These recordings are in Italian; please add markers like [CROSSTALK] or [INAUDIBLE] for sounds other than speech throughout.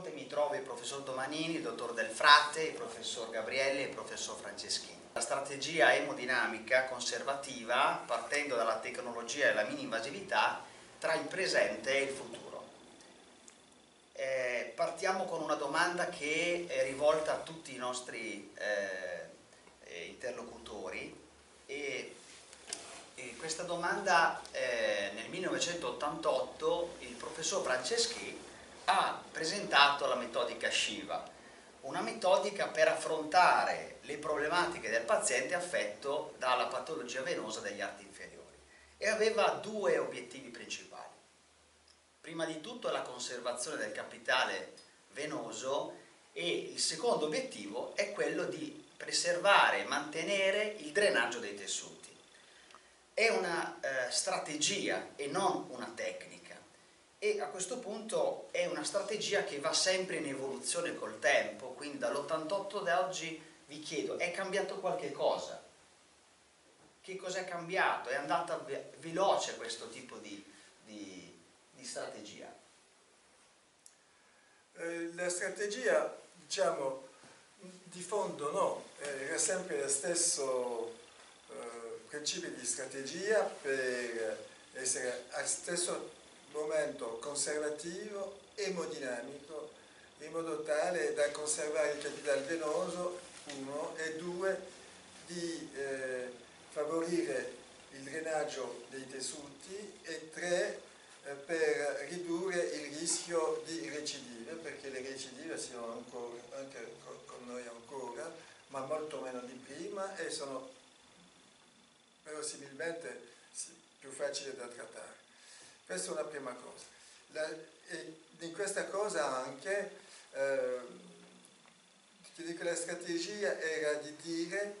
fronte mi trovo il professor Domanini, il dottor Del Frate, il professor Gabrielli e il professor Franceschini. La strategia emodinamica conservativa, partendo dalla tecnologia e la mini-invasività, tra il presente e il futuro. Eh, partiamo con una domanda che è rivolta a tutti i nostri eh, eh interlocutori e, e, questa domanda eh, nel 1988 il professor Franceschi ha presentato la metodica Shiva, una metodica per affrontare le problematiche del paziente affetto dalla patologia venosa degli arti inferiori e aveva due obiettivi principali. Prima di tutto la conservazione del capitale venoso e il secondo obiettivo è quello di preservare e mantenere il drenaggio dei tessuti. È una eh, strategia e non una tecnica e a questo punto è una strategia che va sempre in evoluzione col tempo, quindi dall'88 da oggi vi chiedo, è cambiato qualche cosa? Che cosa è cambiato? È andata ve veloce questo tipo di, di, di strategia? Eh, la strategia, diciamo, di fondo no, era sempre lo stesso eh, principio di strategia per essere al stesso momento conservativo, emodinamico, in modo tale da conservare il capitale venoso, uno, e due, di eh, favorire il drenaggio dei tessuti e tre, eh, per ridurre il rischio di recidive, perché le recidive sono ancora, anche con noi ancora, ma molto meno di prima e sono verosimilmente più facili da trattare. Questa è una prima cosa. La, in questa cosa anche, eh, ti dico, la strategia era di dire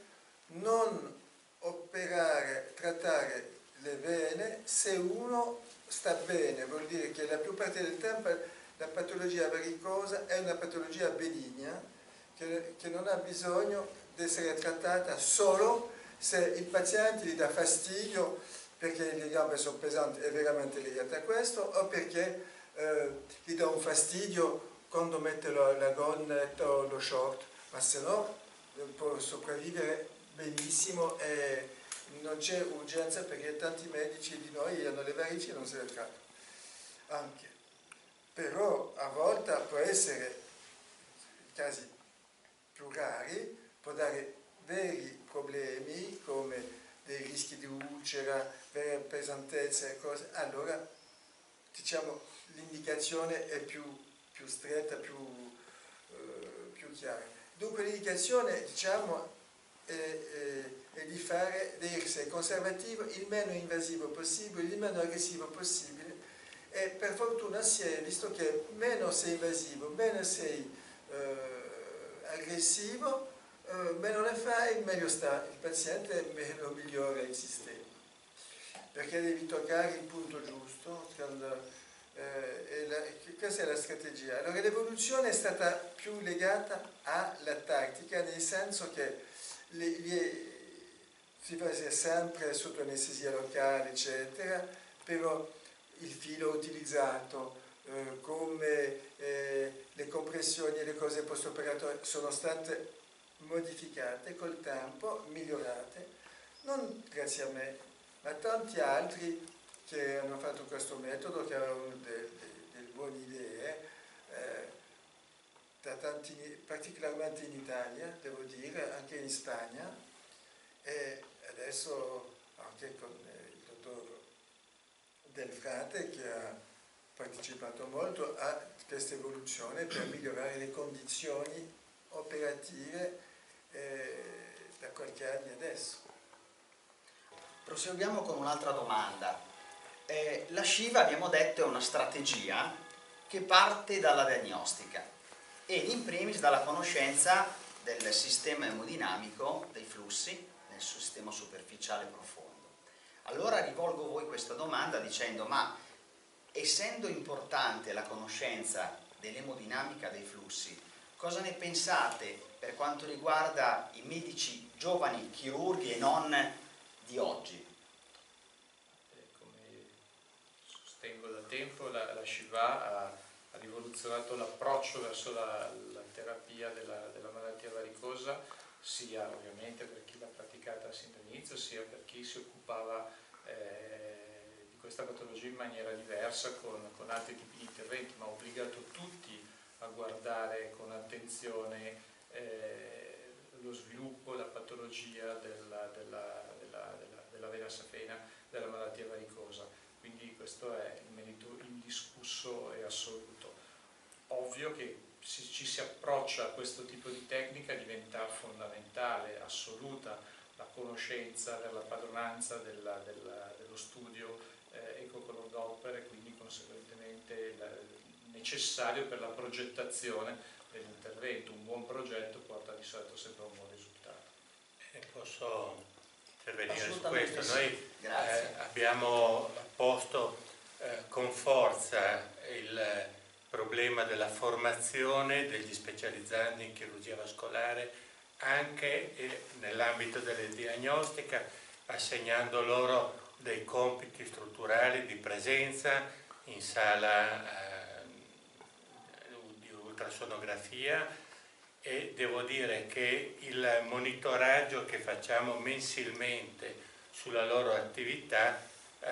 non operare, trattare le vene se uno sta bene, vuol dire che la più parte del tempo la patologia varicosa è una patologia benigna che, che non ha bisogno di essere trattata solo se il paziente gli dà fastidio perché le gambe sono pesanti e veramente legate a questo o perché eh, gli dà un fastidio quando mette la, la gonnetta o lo short, ma se no eh, può sopravvivere benissimo e non c'è urgenza perché tanti medici di noi hanno le varici e non se le trattano. Anche. Però a volte può essere, in casi più rari, può dare veri problemi come dei rischi di ulcera, pesantezza e cose, allora diciamo l'indicazione è più, più, stretta, più, eh, più chiara. Dunque l'indicazione diciamo è, è, è, di fare, essere conservativo, il meno invasivo possibile, il meno aggressivo possibile e per fortuna si è visto che meno sei invasivo, meno sei eh, aggressivo, eh, meno ne fai, meglio sta il paziente, meno migliora il sistema. Perché devi toccare il punto giusto, quando, eh, la, questa è la strategia. Allora l'evoluzione è stata più legata alla tattica, nel senso che le, le, si fa sempre sotto anestesia locale, eccetera, però il filo utilizzato, eh, come eh, le compressioni e le cose post-operatorie sono state modificate col tempo, migliorate, non grazie a me, ma tanti altri che hanno fatto questo metodo, che avevano delle, delle buone idee, eh, tanti, particolarmente in Italia, devo dire, anche in Spagna, e adesso anche con il dottor Del Frate che ha partecipato molto a questa evoluzione per migliorare le condizioni operative eh, da qualche anno adesso. Proseguiamo con un'altra domanda. Eh, la Shiva, abbiamo detto, è una strategia che parte dalla diagnostica ed in primis dalla conoscenza del sistema emodinamico dei flussi nel sistema superficiale profondo. Allora rivolgo voi questa domanda dicendo ma essendo importante la conoscenza dell'emodinamica dei flussi, cosa ne pensate per quanto riguarda i medici giovani chirurghi e non di oggi? Eh, come sostengo da tempo, la, la Shiva ha, ha rivoluzionato l'approccio verso la, la terapia della, della, malattia varicosa, sia ovviamente per chi l'ha praticata sin dall'inizio, sia per chi si occupava eh, di questa patologia in maniera diversa con, con altri tipi di interventi, ma ha obbligato tutti a guardare con attenzione eh, lo sviluppo, la patologia della, della, della, della vena safena, della malattia varicosa. Quindi questo è il merito indiscusso e assoluto. Ovvio che se ci si approccia a questo tipo di tecnica diventa fondamentale, assoluta, la conoscenza della padronanza della, della, dello studio eh, ecocolor Doppler e quindi conseguentemente la, necessario per la progettazione dell'intervento. Un buon progetto porta di solito sempre a un buon risultato. Eh, posso intervenire su questo? Sì. Noi eh, abbiamo posto eh, con forza il problema della formazione degli specializzanti in chirurgia vascolare anche nell'ambito della diagnostica, assegnando loro dei compiti strutturali di presenza in sala di ultrasonografia e devo dire che il monitoraggio che facciamo mensilmente sulla loro attività eh,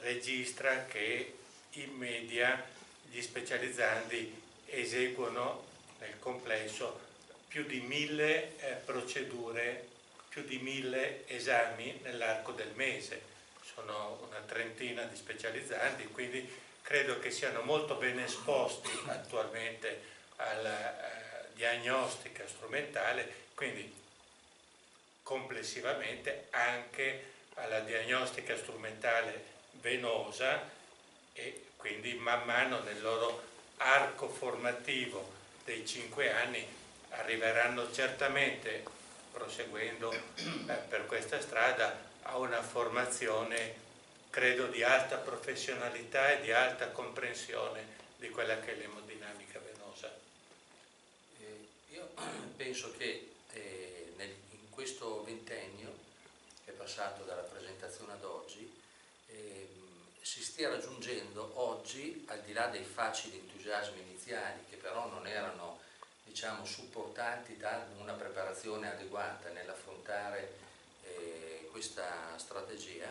registra che in media gli specializzanti eseguono nel complesso più di mille eh, procedure, più di mille esami nell'arco del mese. Sono una trentina di specializzanti, quindi credo che siano molto ben esposti attualmente alla eh, diagnostica strumentale, quindi complessivamente anche alla diagnostica strumentale venosa e quindi man mano nel loro arco formativo dei cinque anni arriveranno certamente, proseguendo eh, per questa strada, a una formazione, credo, di alta professionalità e di alta comprensione di quella che è l'emodinamica venosa. Eh, io penso che eh, nel, in questo ventennio, che è passato dalla presentazione ad oggi, eh, si stia raggiungendo oggi, al di là dei facili entusiasmi iniziali, che però non erano diciamo, supportati da una preparazione adeguata nell'affrontare eh, questa strategia,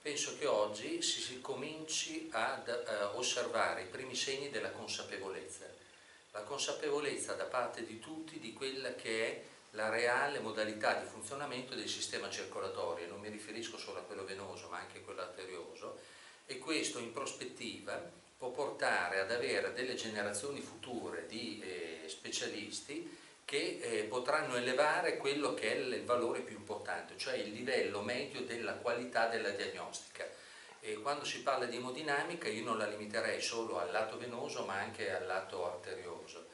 penso che oggi si, si cominci ad eh, osservare i primi segni della consapevolezza. La consapevolezza da parte di tutti di quella che è la reale modalità di funzionamento del sistema circolatorio, non mi riferisco solo a quello venoso ma anche a quello arterioso, e questo in prospettiva può portare ad avere delle generazioni future di eh, specialisti che eh, potranno elevare quello che è il valore più importante, cioè il livello medio della qualità della diagnostica. E quando si parla di emodinamica io non la limiterei solo al lato venoso ma anche al lato arterioso.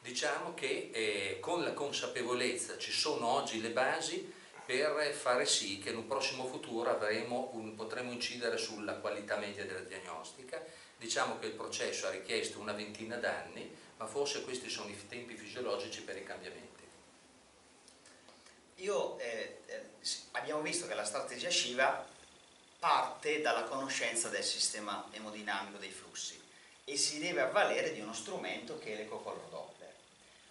Diciamo che eh, con la consapevolezza ci sono oggi le basi per fare sì che in un prossimo futuro un, potremo incidere sulla qualità media della diagnostica Diciamo che il processo ha richiesto una ventina d'anni, ma forse questi sono i tempi fisiologici per i cambiamenti. Io, eh, eh, abbiamo visto che la strategia Shiva parte dalla conoscenza del sistema emodinamico dei flussi e si deve avvalere di uno strumento che è l'ecocolor Doppler,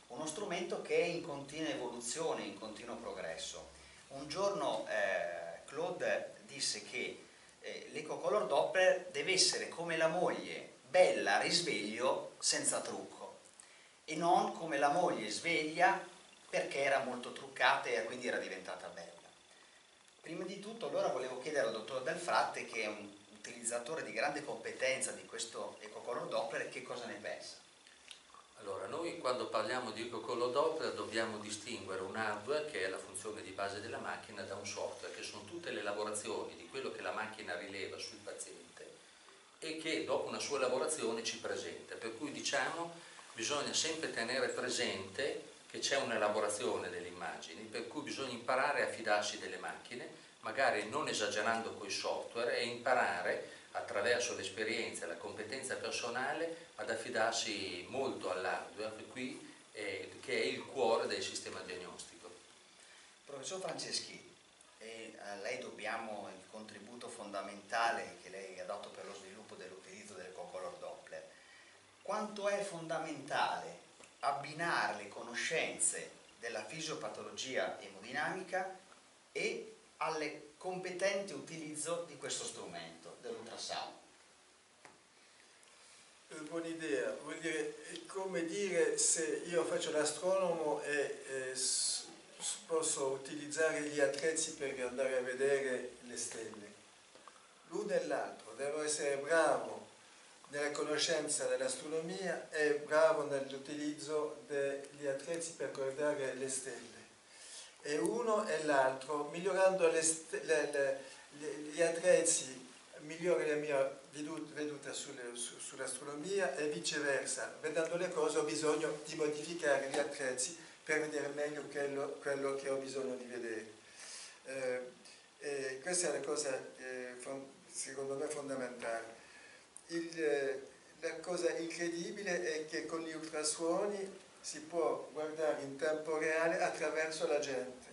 uno strumento che è in continua evoluzione, in continuo progresso. Un giorno eh, Claude disse che eh, l'ecocolor Doppler deve essere come la moglie, bella a risveglio, senza trucco, e non come la moglie sveglia perché era molto truccata e quindi era diventata bella. Prima di tutto allora volevo chiedere al dottor Del Fratte, che è un utilizzatore di grande competenza di questo ecocolor Doppler, che cosa ne pensa? Allora, noi quando parliamo di ecocolor Doppler dobbiamo distinguere un hardware, che è la funzione di base della macchina, da un software, che sono tutte le lavorazioni di quello che la macchina rileva sul paziente e che dopo una sua elaborazione ci presenta. Per cui diciamo bisogna sempre tenere presente che c'è un'elaborazione delle immagini, per cui bisogna imparare a fidarsi delle macchine, magari non esagerando con i software e imparare attraverso l'esperienza e la competenza personale ad affidarsi molto all'hardware, eh, che è il cuore del sistema diagnostico. Professor Franceschi, eh, a lei dobbiamo il contributo fondamentale che lei ha dato per lo sviluppo dell'utilizzo del Cocolor Doppler. quanto è fondamentale abbinare le conoscenze della fisiopatologia emodinamica e alle competente utilizzo di questo strumento, dell'ultrasound. Buona idea, vuol dire, come dire se io faccio l'astronomo e, e posso utilizzare gli attrezzi per andare a vedere le stelle. L'uno e l'altro, devo essere bravo nella conoscenza dell'astronomia e bravo nell'utilizzo degli attrezzi per guardare le stelle. E uno e l'altro, migliorando le le, le, gli attrezzi, migliori la mia veduta sull'astronomia e viceversa. Vedendo le cose ho bisogno di modificare gli attrezzi per vedere meglio quello, quello che ho bisogno di vedere. Eh, questa è la cosa eh, secondo me fondamentale. Il, eh, la cosa incredibile è che con gli ultrasuoni si può guardare in tempo reale attraverso la gente.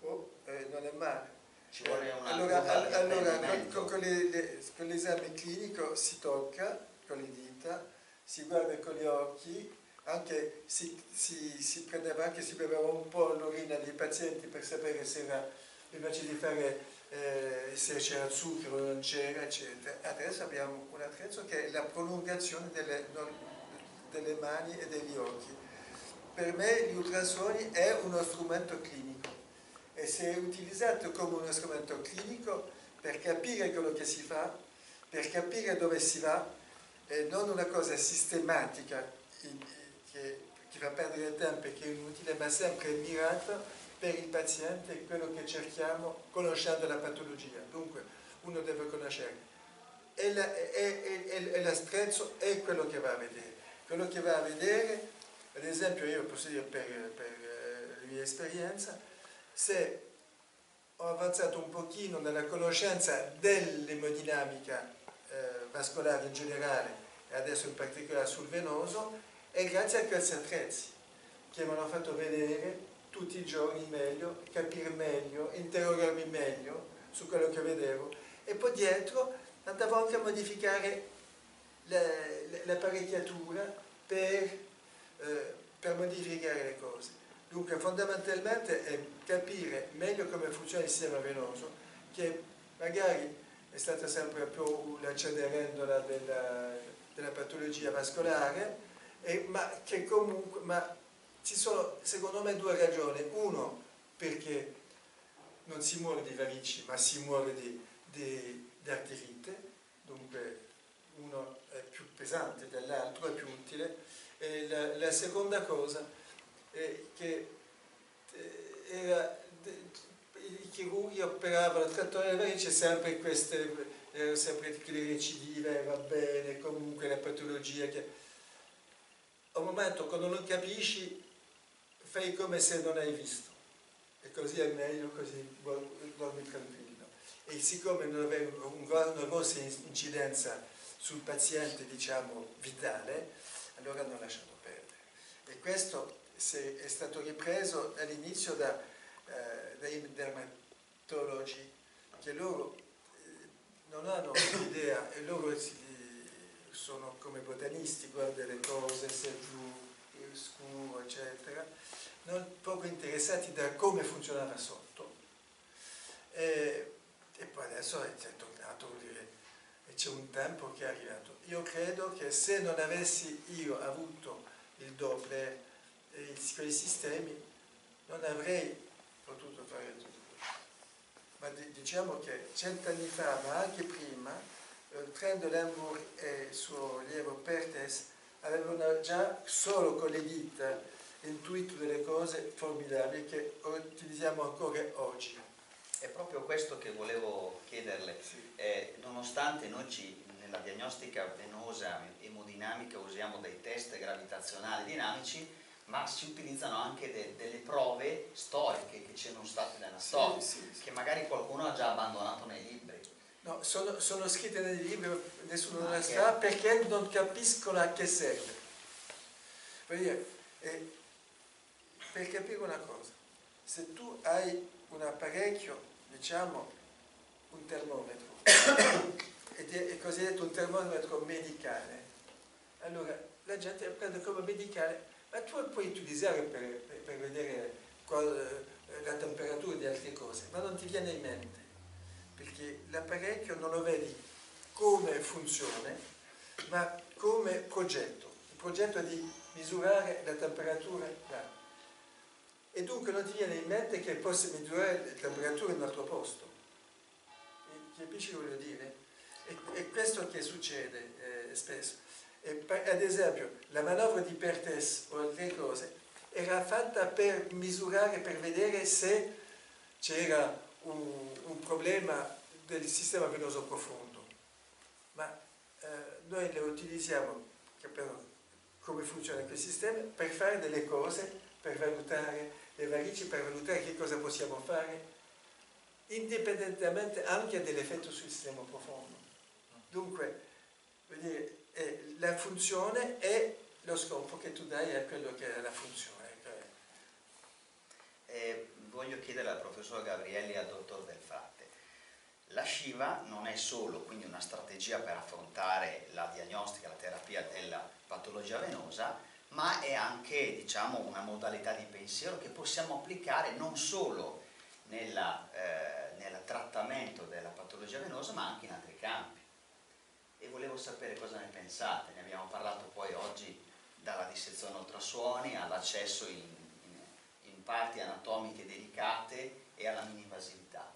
Oh, eh, non è male. Ci vuole una allora, all, allora con, con, le, con l'esame clinico si tocca con le dita, si guarda con gli occhi, anche si, si, si prendeva anche, si beveva un po' l'urina dei pazienti per sapere se era, invece di fare eh, se c'era zucchero non c'era, eccetera. Adesso abbiamo un attrezzo che è la prolungazione delle, delle mani e degli occhi. Per me gli ultrasuoni è uno strumento clinico e se utilizzato come uno strumento clinico per capire quello che si fa, per capire dove si va, e non una cosa sistematica che, che fa perdere tempo e che è inutile, ma sempre mirata per il paziente quello che cerchiamo conoscendo la patologia. Dunque uno deve conoscere e, la, e, e, e l'astresso è quello che va a vedere. Quello che va a vedere, ad esempio io posso dire per, per eh, la mia esperienza, se ho avanzato un pochino nella conoscenza dell'emodinamica eh, vascolare in generale e adesso in particolare sul venoso, è grazie a questi attrezzi che mi hanno fatto vedere tutti i giorni meglio, capire meglio, interrogarmi meglio su quello che vedevo e poi dietro andavo anche a modificare l'apparecchiatura per, eh, per modificare le cose. Dunque fondamentalmente è capire meglio come funziona il sistema venoso, che magari è stata sempre più la cenerendola della, della patologia vascolare, e, ma che comunque ma ci sono secondo me due ragioni. Uno, perché non si muore di varici, ma si muore di, di, di arterite, dunque uno è più pesante dell'altro, è più utile. E la, la seconda cosa è che eh, era, i chirurghi operavano, il trattore delle varici sempre queste, erano sempre le recidive, va bene, comunque la patologia che... A un momento quando non capisci fai come se non hai visto e così è meglio, così dormi tranquillo. E siccome non avevo una grossa incidenza sul paziente, diciamo, vitale, allora non ho lasciato perdere. E questo è stato ripreso all'inizio da, eh, dai dermatologi, che loro eh, non hanno [COUGHS] idea e loro sono come botanisti, guardano le cose, se è giù, scuro, eccetera non poco interessati da come funzionava sotto. E, e poi adesso è tornato, vuol dire, c'è un tempo che è arrivato. Io credo che se non avessi io avuto il Doppler e quei sistemi, non avrei potuto fare tutto questo. Ma diciamo che cent'anni fa, ma anche prima, il trend de Lembourg e il suo allievo Pertes avevano già solo con le dita intuito delle cose formidabili che utilizziamo ancora oggi. È proprio questo che volevo chiederle. Sì. Eh, nonostante noi ci, nella diagnostica venosa emodinamica usiamo dei test gravitazionali dinamici, ma si utilizzano anche de, delle prove storiche che c'erano state nella sì, storia, sì, che magari qualcuno ha già abbandonato nei libri. No, sono, sono scritte nei libri, nessuno le sa perché non capiscono a che serve. Perché, eh, per capire una cosa, se tu hai un apparecchio, diciamo un termometro, [COUGHS] ed è cosiddetto un termometro medicale, allora la gente prende come medicale, ma tu puoi utilizzare per, per, per vedere qual, la temperatura di altre cose, ma non ti viene in mente, l'apparecchio non lo vedi come funzione, ma come progetto. Il progetto è di misurare la temperatura là. E dunque non ti viene in mente che possa misurare la temperatura in un altro posto. Capisci cosa voglio dire? E, è questo che succede eh, spesso. E, ad esempio, la manovra di Pertes o altre cose era fatta per misurare, per vedere se c'era un, un, problema del sistema venoso profondo. Ma eh, noi le utilizziamo come funziona quel sistema per fare delle cose, per valutare le varici, per valutare che cosa possiamo fare, indipendentemente anche dall'effetto sul sistema profondo. Dunque, dire, eh, la funzione è lo scopo che tu dai a quello che è la funzione. Eh, voglio chiedere al professor Gabrielli e al dottor Del Fatte. La Shiva non è solo quindi una strategia per affrontare la diagnostica, la terapia della patologia venosa, ma è anche diciamo, una modalità di pensiero che possiamo applicare non solo nel eh, trattamento della patologia venosa, ma anche in altri campi. E volevo sapere cosa ne pensate, ne abbiamo parlato poi oggi dalla dissezione ultrasuoni all'accesso in parti anatomiche delicate e alla minivasività.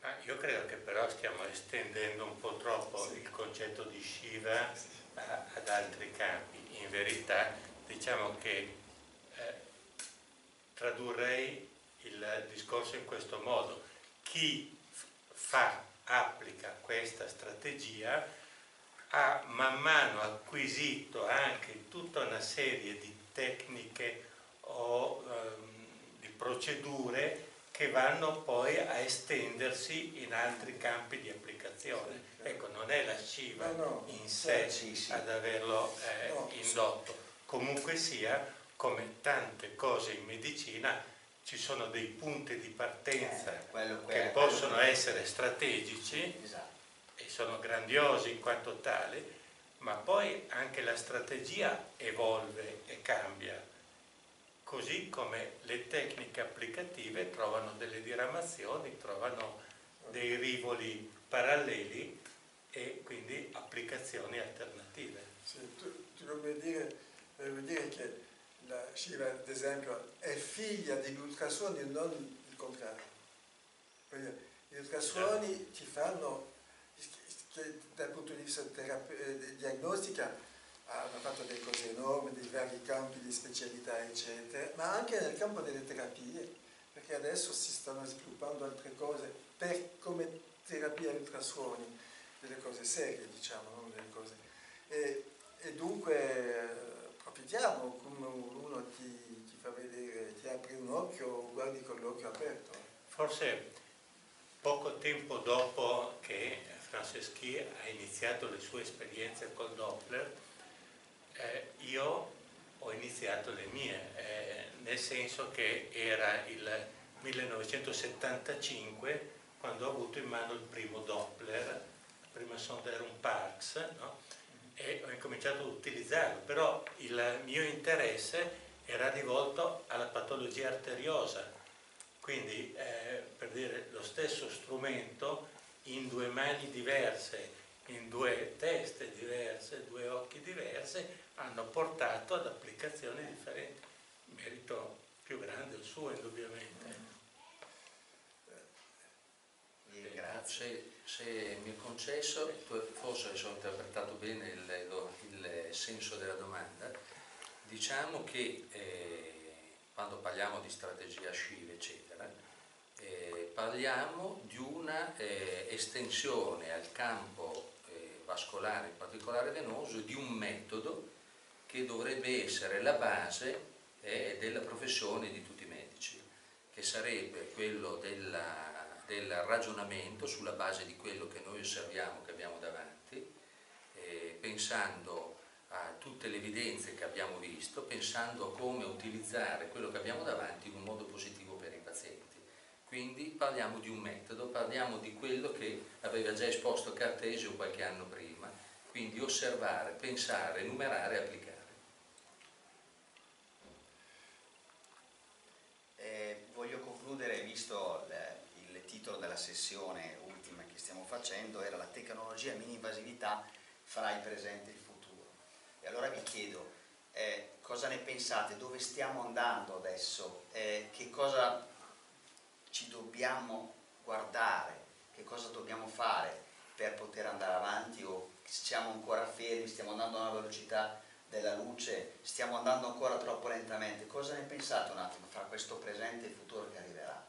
Ma io credo che però stiamo estendendo un po' troppo sì. il concetto di Shiva a, ad altri campi. In verità diciamo che eh, tradurrei il discorso in questo modo. Chi fa, applica questa strategia ha man mano acquisito anche tutta una serie di tecniche o ehm, procedure che vanno poi a estendersi in altri campi di applicazione. Ecco, non è la Shiva no, no, in sé sì, sì. ad averlo eh, no, indotto. Comunque sia, come tante cose in medicina, ci sono dei punti di partenza eh, che possono essere strategici esatto. e sono grandiosi in quanto tali, ma poi anche la strategia evolve e cambia così come le tecniche applicative trovano delle diramazioni, trovano dei rivoli paralleli e quindi applicazioni alternative. Sì, tu, tu vuoi dire, vuoi dire che la Shiva, ad esempio, è figlia degli ultrasuoni e non il contrario. Gli ultrasuoni certo. ti fanno, che, dal punto di vista eh, diagnostica, hanno fatto delle cose enormi, dei vari campi di specialità, eccetera, ma anche nel campo delle terapie, perché adesso si stanno sviluppando altre cose per, come terapia ultrasuoni, delle cose serie, diciamo, non delle cose. E, e dunque approfittiamo, come uno ti, ti, fa vedere, ti apri un occhio, guardi con l'occhio aperto. Forse poco tempo dopo che Franceschi ha iniziato le sue esperienze col Doppler, eh, io ho iniziato le mie, eh, nel senso che era il 1975 quando ho avuto in mano il primo Doppler, la prima sonda era un Parks, no? e ho incominciato ad utilizzarlo, però il mio interesse era rivolto alla patologia arteriosa, quindi eh, per dire lo stesso strumento in due mani diverse, in due teste diverse, due occhi diverse, hanno portato ad applicazioni differenti. Merito più grande il suo, indubbiamente. Se, se, mi è concesso, forse ho interpretato bene il, il, senso della domanda, diciamo che eh, quando parliamo di strategia Shiva, eccetera, eh, parliamo di una eh, estensione al campo eh, vascolare, in particolare venoso, di un metodo che dovrebbe essere la base eh, della professione di tutti i medici, che sarebbe quello della, del ragionamento sulla base di quello che noi osserviamo, che abbiamo davanti, eh, pensando a tutte le evidenze che abbiamo visto, pensando a come utilizzare quello che abbiamo davanti in un modo positivo per i pazienti. Quindi parliamo di un metodo, parliamo di quello che aveva già esposto Cartesio qualche anno prima, quindi osservare, pensare, enumerare e applicare. Eh, voglio concludere, visto il, il titolo della sessione ultima che stiamo facendo, era la tecnologia mini-invasività farà il presente e il futuro. E allora vi chiedo, eh, cosa ne pensate? Dove stiamo andando adesso? Eh, che cosa ci dobbiamo guardare? Che cosa dobbiamo fare per poter andare avanti o siamo ancora fermi, stiamo andando a una velocità della luce, stiamo andando ancora troppo lentamente? Cosa ne pensate un attimo fra questo presente e il futuro che arriverà?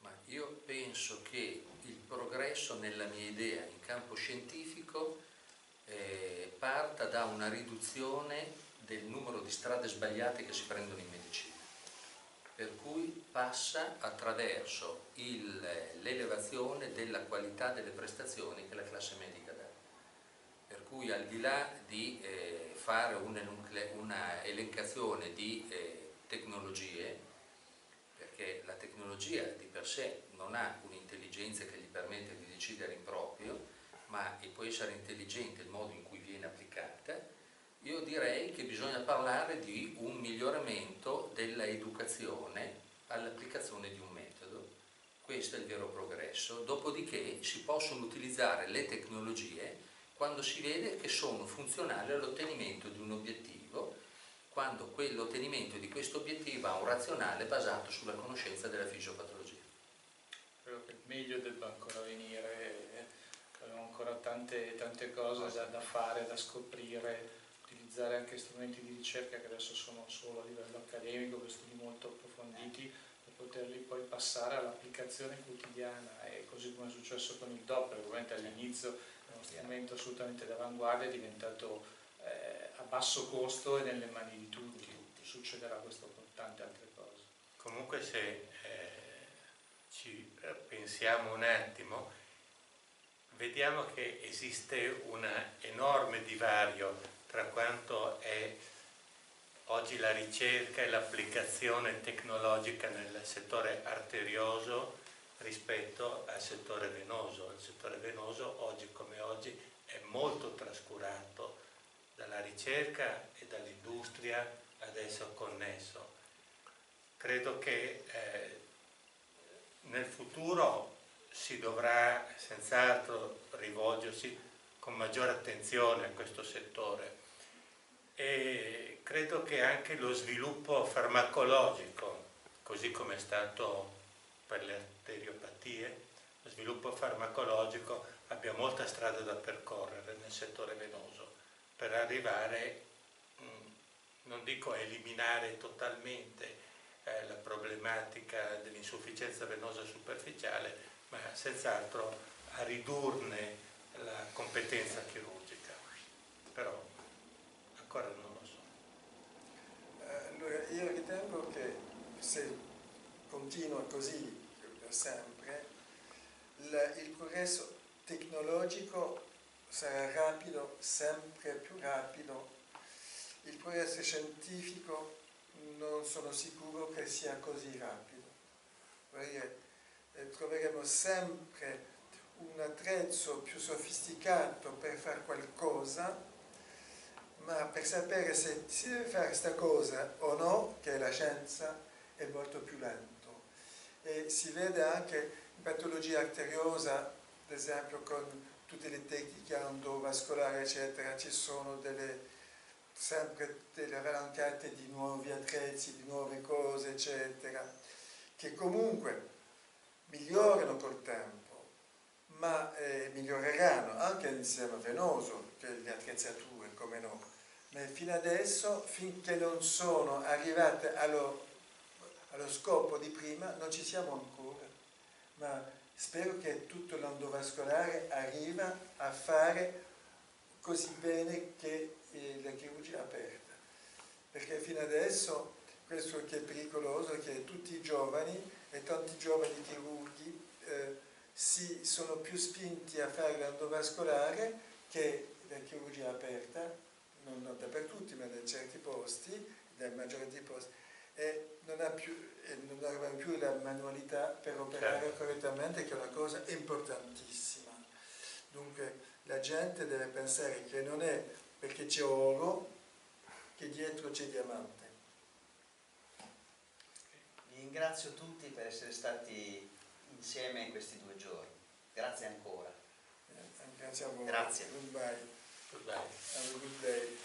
Ma io penso che progresso nella mia idea in campo scientifico eh, parta da una riduzione del numero di strade sbagliate che si prendono in medicina, per cui passa attraverso l'elevazione della qualità delle prestazioni che la classe medica dà. Per cui al di là di eh, fare una, elencazione di eh, tecnologie, perché la tecnologia di per sé non ha un'intelligenza che gli permette di decidere in proprio, ma può essere intelligente il modo in cui viene applicata, io direi che bisogna parlare di un miglioramento dell'educazione all'applicazione di un metodo. Questo è il vero progresso. Dopodiché si possono utilizzare le tecnologie quando si vede che sono funzionali all'ottenimento di un obiettivo, quando l'ottenimento di questo obiettivo ha un razionale basato sulla conoscenza della fisiopatologia. Meglio debba ancora venire ancora tante, tante cose da, da, fare, da scoprire, utilizzare anche strumenti di ricerca che adesso sono solo a livello accademico, per studi molto approfonditi, per poterli poi passare all'applicazione quotidiana. E così come è successo con il Doppler, ovviamente all'inizio è uno strumento assolutamente d'avanguardia, è diventato eh, a basso costo e nelle mani di tutti, succederà questo con tante altre cose. Comunque se eh, pensiamo un attimo, vediamo che esiste un enorme divario tra quanto è oggi la ricerca e l'applicazione tecnologica nel settore arterioso rispetto al settore venoso. Il settore venoso oggi come oggi è molto trascurato dalla ricerca e dall'industria adesso connesso. Credo che eh, nel futuro si dovrà senz'altro rivolgersi con maggiore attenzione a questo settore. E credo che anche lo sviluppo farmacologico, così come è stato per le arteriopatie, lo sviluppo farmacologico abbia molta strada da percorrere nel settore venoso per arrivare, mm, non dico a eliminare totalmente eh, la problematica dell'insufficienza venosa superficiale, ma senz'altro a ridurne la competenza chirurgica. Però ancora non lo so. Eh, allora, io ritengo che se continua così per sempre, il, il progresso tecnologico sarà rapido, sempre più rapido. Il progresso scientifico non sono sicuro che sia così rapido. Perché eh, troveremo sempre un attrezzo più sofisticato per fare qualcosa, ma per sapere se si deve fare questa cosa o no, che è la scienza, è molto più lento. E si vede anche in patologia arteriosa, ad esempio con tutte le tecniche endovascolari, eccetera, ci sono delle, sempre ralancate di nuovi attrezzi, di nuove cose, eccetera, che comunque migliorano col tempo, ma eh, miglioreranno anche nel sistema venoso, che le attrezzature, come no. Ma fino adesso, finché non sono arrivate allo, allo scopo di prima, non ci siamo ancora. Ma spero che tutto l'endovascolare arriva a fare così bene che la chirurgia aperta. Perché fino adesso questo che è pericoloso è che tutti i giovani e tanti giovani chirurghi eh, si sono più spinti a fare l'endovascolare che la chirurgia aperta, non, non dappertutto, ma in certi posti, nel maggiore dei posti, e non, ha più, non avevano più la manualità per operare certo. correttamente, che è una cosa importantissima. Dunque, la gente deve pensare che non è perché c'è oro che dietro c'è diamante. Vi ringrazio tutti per essere stati insieme in questi due giorni. Grazie ancora. Grazie a voi. Grazie. Goodbye. Goodbye. Have a good day.